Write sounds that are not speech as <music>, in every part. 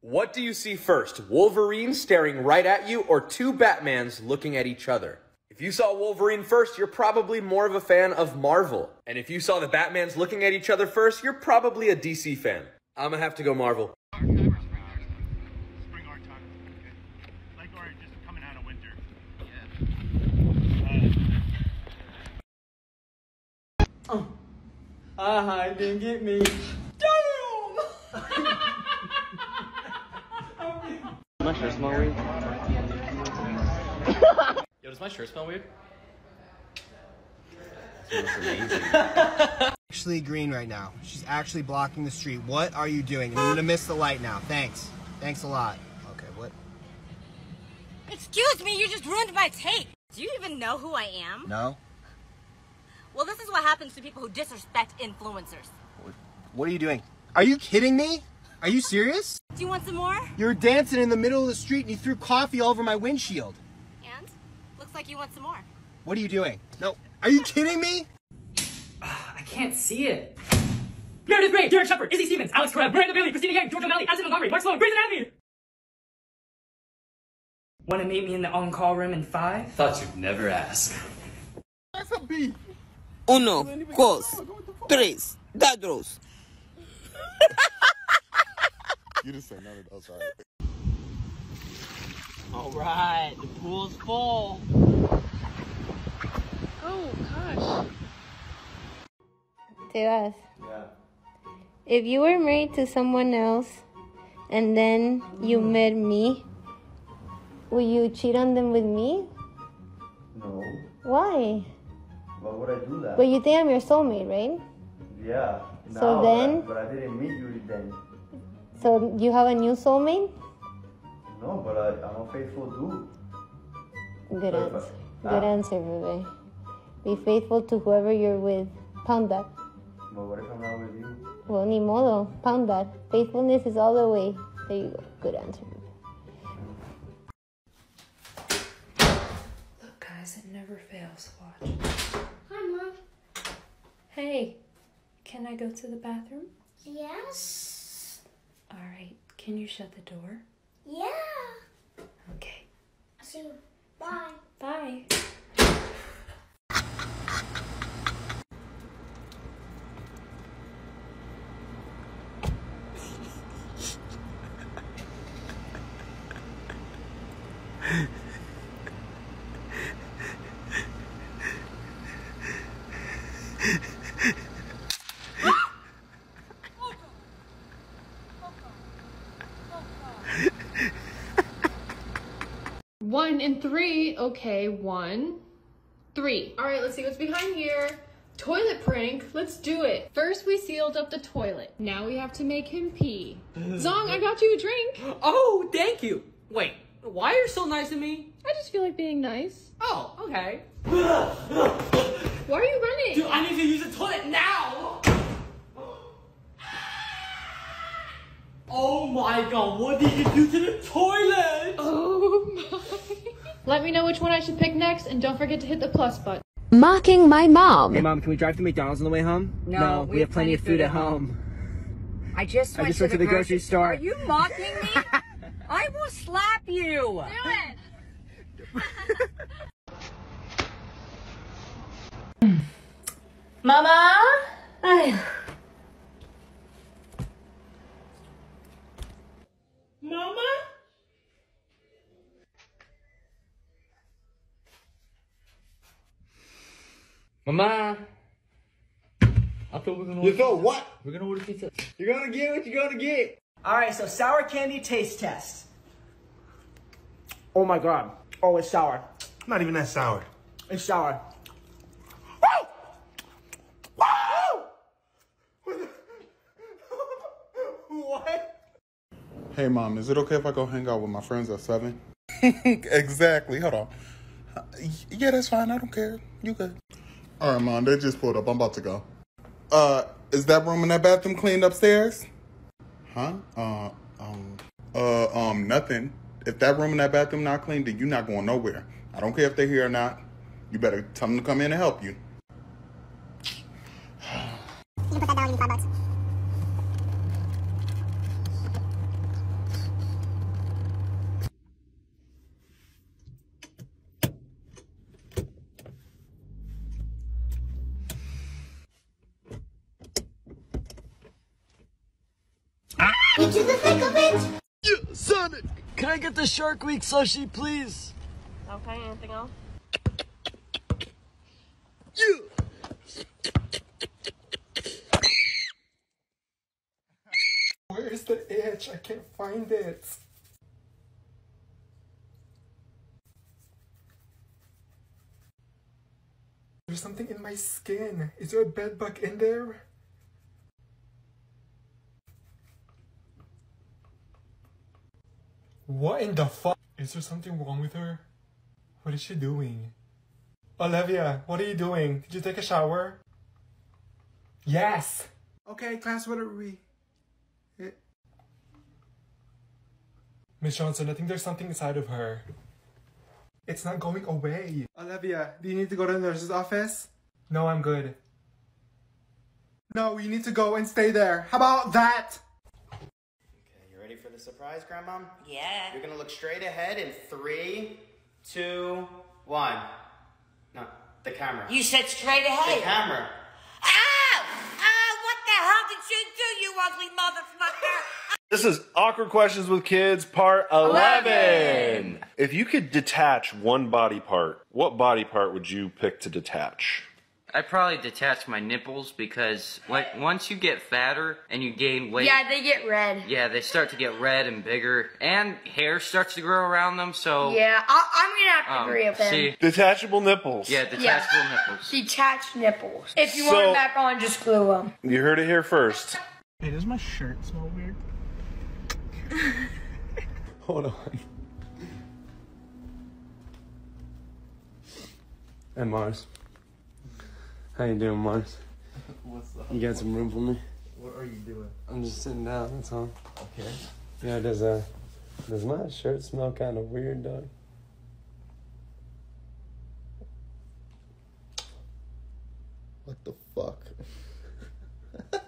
What do you see first? Wolverine staring right at you or two Batmans looking at each other? If you saw Wolverine first, you're probably more of a fan of Marvel. And if you saw the Batmans looking at each other first, you're probably a DC fan. I'm gonna have to go Marvel. Winter. Ah, didn't get me. Shirt smell weird. <laughs> Yo, does my shirt smell weird? actually <laughs> green right now. She's actually blocking the street. What are you doing? I'm gonna miss the light now. Thanks. Thanks a lot. Okay, what? Excuse me, you just ruined my tape. Do you even know who I am? No? Well, this is what happens to people who disrespect influencers. What are you doing? Are you kidding me? Are you serious? Do you want some more? You were dancing in the middle of the street and you threw coffee all over my windshield. And? Looks like you want some more. What are you doing? No. Are you kidding me? <sighs> I can't see it. Meredith Grey, Derek Shepherd, Izzie Stevens, Alex Karev, Miranda Bailey, Cristina Yang, George O'Malley, Addison Montgomery, Mark Sloan, Grey's Anatomy! Want to meet me in the on-call room in five? Thought you'd never ask. Uno, dos, tres, cuatro. <laughs> You just say none of those, right? All right, the pool's full. Oh gosh. Tebas. Yeah. If you were married to someone else and then you mm-hmm. met me, will you cheat on them with me? No. Why? Why would I do that? But you think I'm your soulmate, right? yeah. So then- But I, but I didn't meet you then. So you have a new soulmate? No, but I, I'm a faithful dude. Good Perfect. Ah. answer. Good answer, Bebe. Be faithful to whoever you're with. Pound that. But what if I'm not with you? Well, ni modo. Pound that. Faithfulness is all the way. There you go. Good answer, Look, guys, it never fails. Watch. Hi, Mom. Hey, can I go to the bathroom? Yes. All right. Can you shut the door? Yeah. Okay. See you. Bye. Bye. <laughs> One and three. Okay, one, three. All right, let's see what's behind here. Toilet prank. Let's do it. First, we sealed up the toilet. Now we have to make him pee. <laughs> Zong, I got you a drink. Oh, thank you. Wait, why are you so nice to me? I just feel like being nice. Oh, okay. Why are you running? Dude, I need to use the toilet now. <gasps> Oh my god, what did you do to the toilet? Oh my. Let me know which one I should pick next, and don't forget to hit the plus button. Mocking my mom. Hey, Mom, can we drive to McDonald's on the way home? No, we, have plenty of food at home. I just I went, just went to the grocery store. Are you mocking me? <laughs> I will slap you. Do it. <laughs> Mama? Ay. Mama? Mama. I thought we were gonna. You thought what? We're gonna order pizza. You're gonna get what you're gonna get. All right, so sour candy taste test. Oh my god. Oh, it's sour. Not even that sour. It's sour. <laughs> what? Hey, mom, is it okay if I go hang out with my friends at seven? <laughs> exactly. Hold on. Yeah, that's fine. I don't care. You good? All right, mom. They just pulled up. I'm about to go. Uh, is that room in that bathroom cleaned upstairs? Huh? Uh, um, uh, um, nothing. If that room in that bathroom not clean, then you're not going nowhere. I don't care if they're here or not. You better tell them to come in and help you. You can put that down, give me five bucks. Into the thick of it. Yeah, Sonic! Can I get the Shark Week sushi, please? Okay, anything else? Where's the itch? I can't find it. There's something in my skin. Is there a bed bug in there? What in the fuck? Is there something wrong with her? What is she doing? Olivia, what are you doing? Did you take a shower? Yes! Okay, class, what are we? Eh. Miss Johnson, I think there's something inside of her. It's not going away. Olivia, do you need to go to the nurse's office? No, I'm good. No, you need to go and stay there. How about that? You ready for the surprise, Grandma? Yeah. You're gonna look straight ahead in three, two, one. No, the camera. You said straight ahead. The camera. Ow! Ow! What the hell did you do, you ugly motherfucker? <laughs> This is Awkward Questions with Kids, part 11. If you could detach one body part, what body part would you pick to detach? I'd probably detach my nipples because like once you get fatter and you gain weight, Yeah, they get red. yeah, they start to get red and bigger, and hair starts to grow around them. So Yeah, I, I'm gonna have to um, agree with him. see, Detachable nipples. yeah, detachable nipples. Detached nipples. If you So- want them back on, just glue them. You heard it here first. Hey, does my shirt smell weird? <laughs> Hold on. And Mars. How you doing, Mars? <laughs> What's up? You got some room for me? What are you doing? I'm just sitting down, that's all. Okay. Yeah, does uh does my shirt smell kinda weird, dog? What the fuck? <laughs>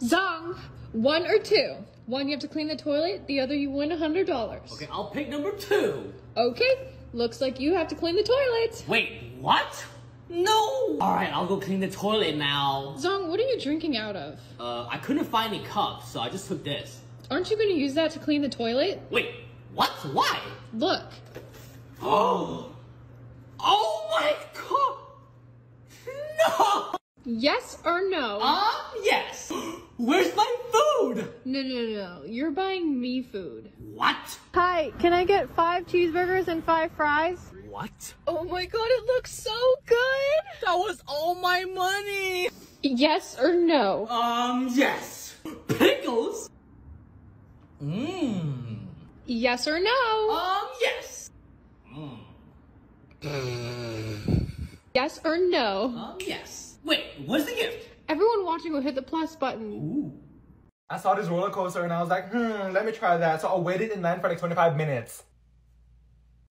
Zong, one or two. One you have to clean the toilet, the other you win a hundred dollars. Okay, I'll pick number two. Okay, looks like you have to clean the toilet. Wait, what? No! Alright, I'll go clean the toilet now. Zong, what are you drinking out of? Uh, I couldn't find any cups, so I just took this. Aren't you gonna use that to clean the toilet? Wait, what? Why? Look. Oh! <gasps> Oh my god! No! Yes or no? Um, yes! <gasps> Where's my food? No, no, no. You're buying me food. What? Hi, can I get five cheeseburgers and five fries? What? Oh my god, it looks so good! That was all my money! Yes or no? Um, yes. Pickles? Mmm. Yes or no? Um, yes. Yes or no? Um, yes. Wait, what's the gift? Everyone watching will hit the plus button. I saw this roller coaster and I was like, hmm, let me try that. So I waited in line for like 25 minutes.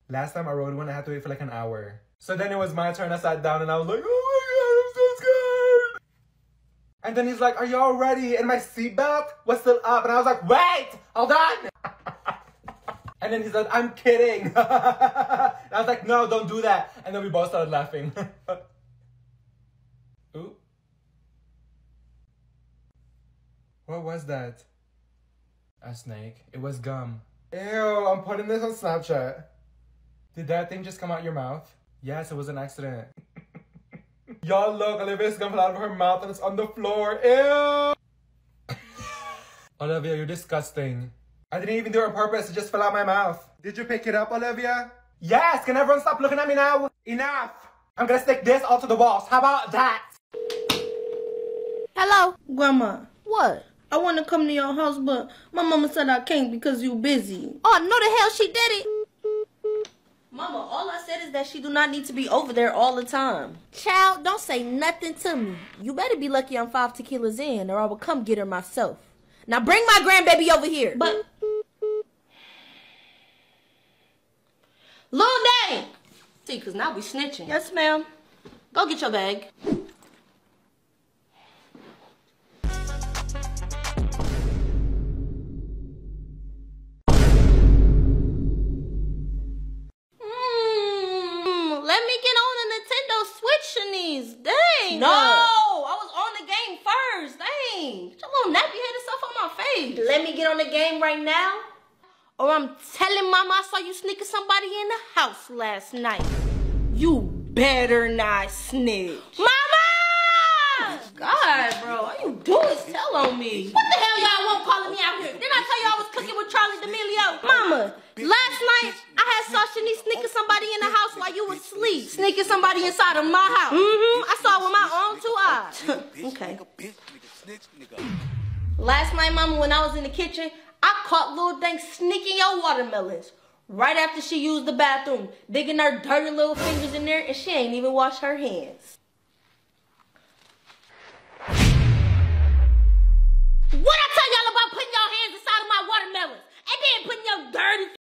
Last time I rode one, I had to wait for like an hour. So then it was my turn. I sat down and I was like, oh my god, I'm so scared. And then he's like, are y'all ready? And my seatbelt was still up. And I was like, wait, hold on. <laughs> and then he said, I'm kidding. <laughs> I was like, no, don't do that. And then we both started laughing. <laughs> Ooh. What was that? A snake. It was gum. Ew, I'm putting this on Snapchat. Did that thing just come out your mouth? Yes, it was an accident. <laughs> Y'all look, Olivia's gum fell out of her mouth and it's on the floor. Ew! <laughs> Olivia, you're disgusting. I didn't even do it on purpose, it just fell out my mouth. Did you pick it up, Olivia? Yes, can everyone stop looking at me now? Enough! I'm gonna stick this all to the walls. How about that? Hello? Grandma. What? I want to come to your house, but my mama said I can't because you busy. Oh, no the hell she did it. Mama, all I said is that she do not need to be over there all the time. Child, don't say nothing to me. You better be lucky I'm five tequilas in, or I will come get her myself. Now bring my grandbaby over here. But Lil Daddy! See, cause now we snitching. Yes, ma'am. Go get your bag. On the game right now. Or I'm telling mama I saw you sneaking somebody in the house last night. You better not snitch. Mama! God, bro, all you do is tell on me. What the hell y'all won't calling me out here? Didn't I tell you I was cooking with Charli D'Amelio? Mama, last night I had saw Shanice sneaking somebody in the house while you was asleep. Sneaking somebody inside of my house. Mm-hmm. I saw it with my own two eyes. okay. Last night, mama, when I was in the kitchen, I caught little thing sneaking your watermelons. Right after she used the bathroom, digging her dirty little fingers in there, and she ain't even washed her hands. What I tell y'all about putting your hands inside of my watermelons and then putting your dirty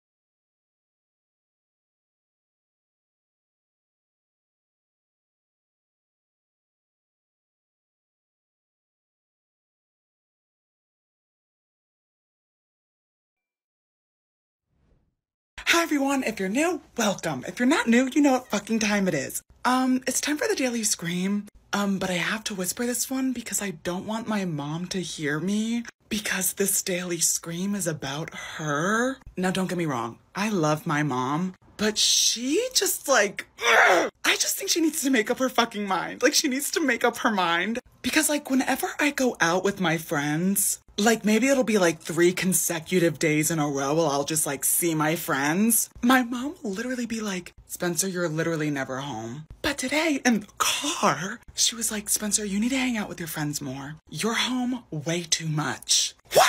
Hi everyone, if you're new, welcome. If you're not new, you know what fucking time it is. Um, it's time for the daily scream. Um, but I have to whisper this one because I don't want my mom to hear me because this daily scream is about her. Now don't get me wrong, I love my mom, but she just like <clears throat> I just think she needs to make up her fucking mind. Like she needs to make up her mind because like whenever I go out with my friends, like maybe it'll be like three consecutive days in a row where I'll just like see my friends. My mom will literally be like, Spencer, you're literally never home. But today in the car, she was like, Spencer, you need to hang out with your friends more. You're home way too much. What?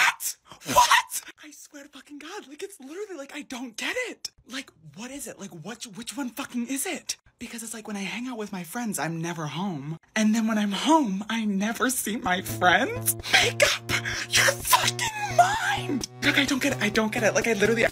What? I swear to fucking God, like it's literally like I don't get it. Like, what is it? Like, what? Which one fucking is it? Because it's like when I hang out with my friends, I'm never home. And then when I'm home, I never see my friends. Make up your fucking mind. Like, I don't get it. I don't get it. Like, I literally.